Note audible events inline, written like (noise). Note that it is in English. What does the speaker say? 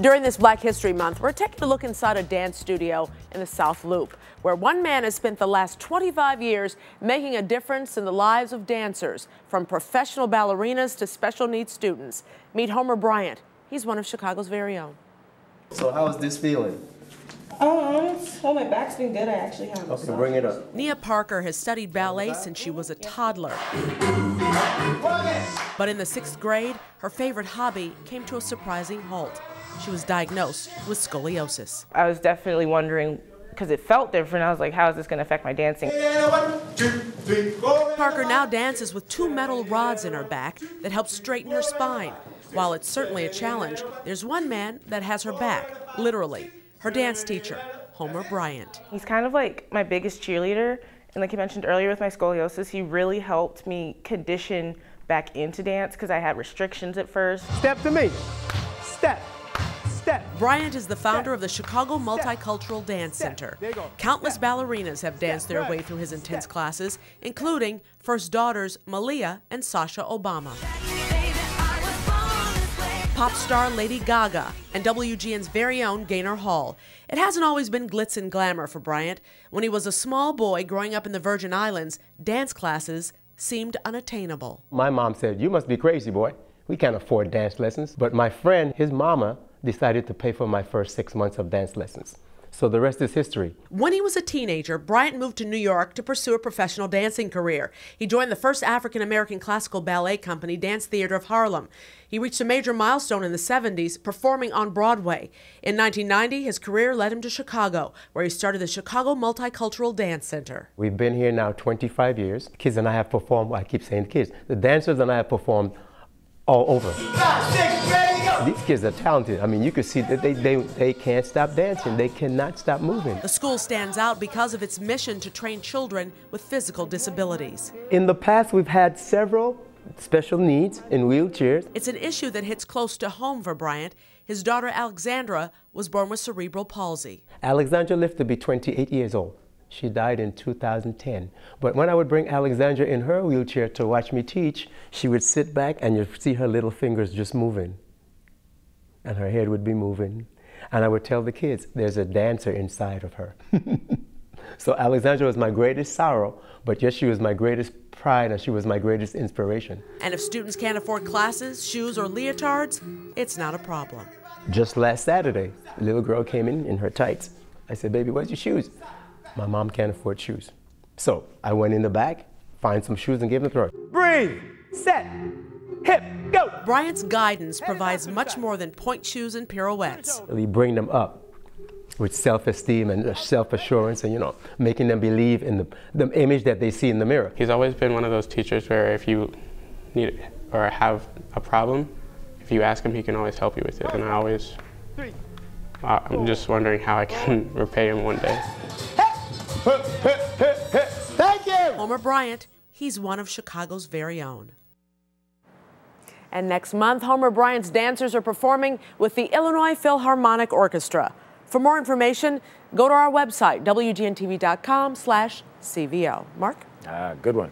During this Black History Month, we're taking a look inside a dance studio in the South Loop, where one man has spent the last 25 years making a difference in the lives of dancers, from professional ballerinas to special needs students. Meet Homer Bryant. He's one of Chicago's very own. So how's this feeling? Um, well, my back's been good. I actually have. Okay, bring it up. Nia Parker has studied ballet since she was a toddler. But in the sixth grade, her favorite hobby came to a surprising halt. She was diagnosed with scoliosis. I was definitely wondering because it felt different. I was like, how is this going to affect my dancing? Parker now dances with two metal rods in her back that help straighten her spine. While it's certainly a challenge, there's one man that has her back, literally, her dance teacher, Homer Bryant. He's kind of like my biggest cheerleader. And like you mentioned earlier with my scoliosis, he really helped me condition back into dance because I had restrictions at first. Step to me. Step. Step. Bryant is the founder of the Chicago Multicultural Dance Center. Countless ballerinas have danced their way through his intense classes, including first daughters Malia and Sasha Obama. Pop star Lady Gaga and WGN's very own Gaynor Hall. It hasn't always been glitz and glamour for Bryant. When he was a small boy growing up in the Virgin Islands, dance classes seemed unattainable. My mom said, You must be crazy, boy. We can't afford dance lessons. But my friend, his mama, decided to pay for my first six months of dance lessons. So the rest is history. When he was a teenager, Bryant moved to New York to pursue a professional dancing career. He joined the first African American classical ballet company, Dance Theater of Harlem. He reached a major milestone in the 70s, performing on Broadway. In 1990, his career led him to Chicago, where he started the Chicago Multicultural Dance Center. We've been here now 25 years. Kids and I have performed, well, I keep saying kids, the dancers and I have performed all over. These kids are talented. I mean, you can see that they, they, they can't stop dancing. They cannot stop moving. The school stands out because of its mission to train children with physical disabilities. In the past, we've had several special needs in wheelchairs. It's an issue that hits close to home for Bryant. His daughter Alexandra was born with cerebral palsy. Alexandra lived to be 28 years old. She died in 2010. But when I would bring Alexandra in her wheelchair to watch me teach, she would sit back and you'd see her little fingers just moving and her head would be moving. And I would tell the kids, there's a dancer inside of her. (laughs) so Alexandra was my greatest sorrow, but yes, she was my greatest pride and she was my greatest inspiration. And if students can't afford classes, shoes, or leotards, it's not a problem. Just last Saturday, a little girl came in in her tights. I said, baby, where's your shoes? My mom can't afford shoes. So I went in the back, find some shoes and gave them to her. Breathe. Set. Hip. Go. Bryant's guidance provides much more than pointe shoes and pirouettes. We bring them up with self-esteem and uh, self-assurance and, you know, making them believe in the, the image that they see in the mirror. He's always been one of those teachers where if you need or have a problem, if you ask him, he can always help you with it. And I always, I'm just wondering how I can (laughs) repay him one day. Thank you. Homer Bryant, he's one of Chicago's very own. And next month, Homer Bryant's dancers are performing with the Illinois Philharmonic Orchestra. For more information, go to our website, wgntv.com slash CVO. Mark? Ah, good one.